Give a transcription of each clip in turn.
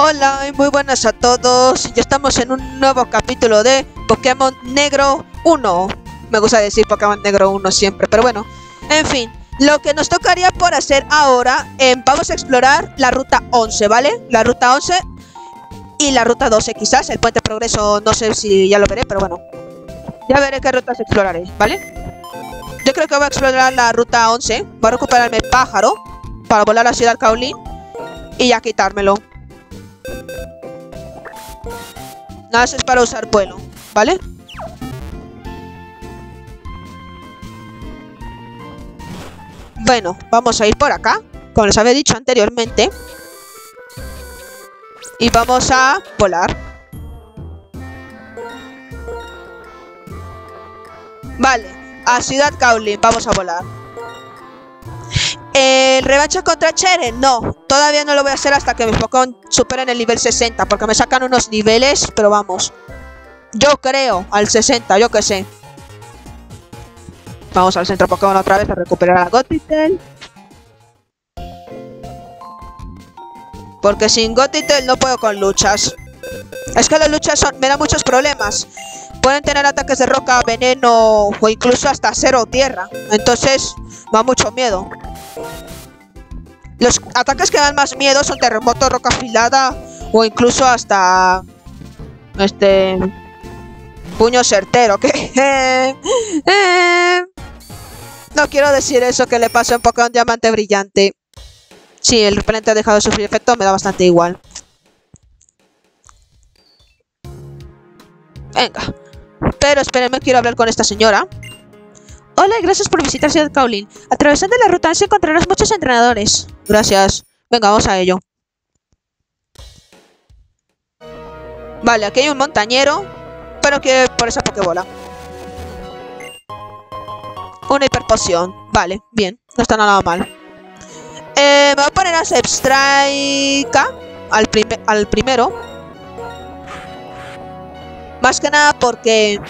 Hola y muy buenas a todos. Ya estamos en un nuevo capítulo de Pokémon Negro 1. Me gusta decir Pokémon Negro 1 siempre, pero bueno. En fin, lo que nos tocaría por hacer ahora, eh, vamos a explorar la ruta 11, ¿vale? La ruta 11 y la ruta 12 quizás. El puente progreso no sé si ya lo veré, pero bueno. Ya veré qué rutas exploraré, ¿vale? Yo creo que voy a explorar la ruta 11. Voy a recuperarme pájaro para volar a Ciudad Kaolin y ya quitármelo. Nada, es para usar vuelo, ¿vale? Bueno, vamos a ir por acá, como les había dicho anteriormente. Y vamos a volar. Vale, a Ciudad Kaolin, vamos a volar. El revancha contra Chere, no. Todavía no lo voy a hacer hasta que mis Pokémon superen el nivel 60. Porque me sacan unos niveles, pero vamos. Yo creo, al 60, yo que sé. Vamos al centro Pokémon otra vez a recuperar a Gotitel. Porque sin Gotitel no puedo con luchas. Es que las luchas son, me dan muchos problemas. Pueden tener ataques de roca, veneno o incluso hasta cero tierra. Entonces, va mucho miedo. Los ataques que dan más miedo son terremoto, roca afilada o incluso hasta este puño certero. Que no quiero decir eso que le pasó un poco a un diamante brillante. Sí, el repelente ha dejado de sufrir efecto, me da bastante igual. Venga. Pero espérenme, quiero hablar con esta señora. Hola y gracias por visitar Ciudad Kaolin. Atravesando la ruta se encontrarás muchos entrenadores. Gracias. Venga, vamos a ello. Vale, aquí hay un montañero, pero que por esa pokebola. Una hiperpoción. Vale, bien. No está nada mal. Eh, me voy a poner a Strike al, al primero. Más que nada porque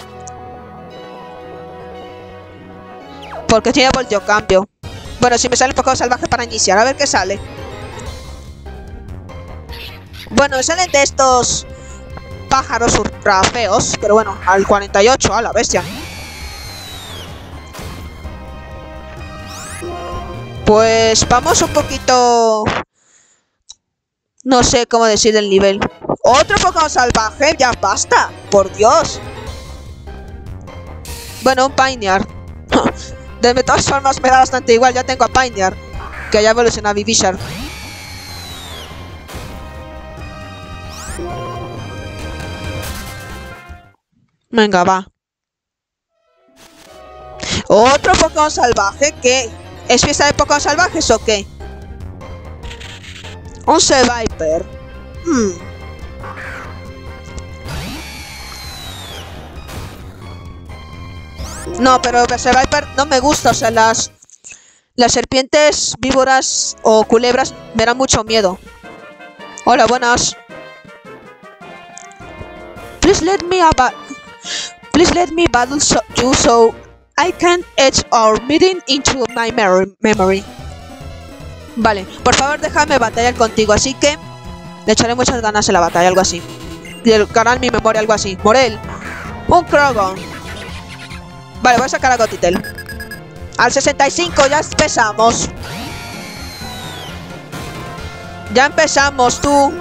Porque tiene volteo cambio. Bueno, si me sale poco salvaje para iniciar, a ver qué sale. Bueno, salen de estos pájaros ultra feos, pero bueno, al 48, a la bestia. Pues vamos un poquito... No sé cómo decir el nivel. ¡Otro Pokémon salvaje! ¡Ya basta! ¡Por Dios! Bueno, un Pioneer. De todas formas me da bastante igual, ya tengo a Pioneer, que ya evoluciona a Vivishar. Venga, va. Otro Pokémon salvaje que... ¿Es fiesta de Pokémon salvajes o qué? Un Seviper. Hmm. No, pero Viper no me gusta. O sea, las, las serpientes víboras o culebras me dan mucho miedo. Hola, buenas. Please let me about. Please let me battle you so I can etch our meeting into my memory. Vale, por favor déjame batallar contigo, así que le echaré muchas ganas en la batalla, algo así. Y el canal mi memoria, algo así. Morel, un Krogon, Vale, voy a sacar a Gotitel. Al 65 ya empezamos. Ya empezamos, tú.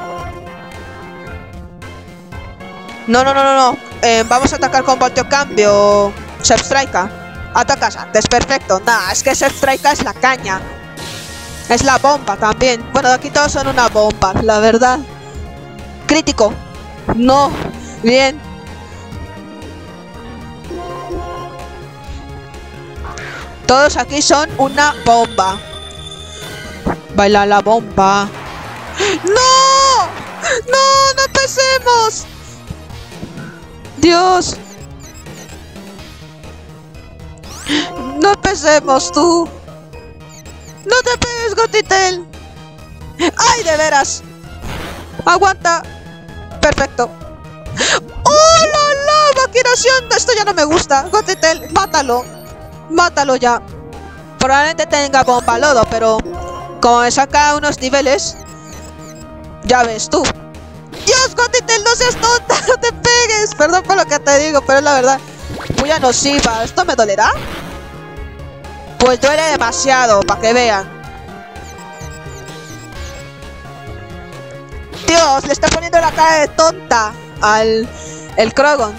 No, no, no, no, no. Eh, vamos a atacar con volteo cambio. Striker. Atacas antes, perfecto. Nah, es que Striker es la caña. Es la bomba también. Bueno, aquí todos son una bomba, la verdad. Crítico. No. Bien. Todos aquí son una bomba. Baila la bomba. ¡No! ¡No! ¡No empecemos! ¡Dios! ¡No empecemos tú! ¡No te pegues, Gotitel! ¡Ay, de veras! ¡Aguanta! Perfecto. ¡Oh, la, la! ¡Maquinación! Esto ya no me gusta. Gotitel, mátalo. Mátalo ya. Probablemente tenga bomba lodo, pero como me saca unos niveles, ya ves tú. Gotitel, no seas tonta, no te pegues. Perdón por lo que te digo, pero es la verdad. Puya nociva, ¿esto me dolerá? Pues duele demasiado, para que vean. Dios, le está poniendo la cara de tonta al el Krogon.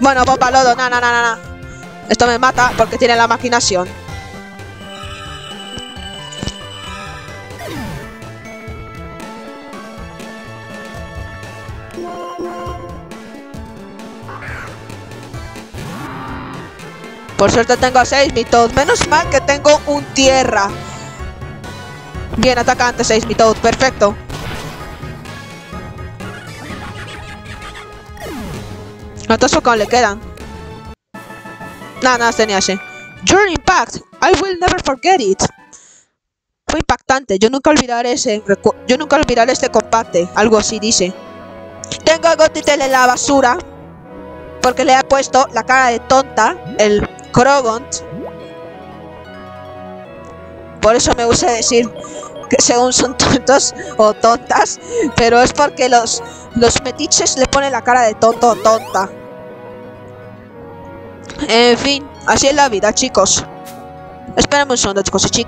Bueno, bomba lodo, na, na, na, na. Esto me mata porque tiene la maquinación. Por suerte tengo 6 mitos. Menos mal que tengo un tierra. Bien, atacante 6 mitos. Perfecto. ¿Cuántos Focón le quedan? Nada, nada, tenía así. Your impact. I will never forget it. Fue impactante. Yo nunca olvidaré ese. Yo nunca olvidaré este compacte. Algo así dice. Tengo a Gotitel en la basura. Porque le he puesto la cara de tonta. El Krogont. Por eso me gusta decir que según son tontos o tontas. Pero es porque los, los metiches le ponen la cara de tonto o tonta. En fin, así es la vida, chicos. Esperemos un segundo, chicos y chicas.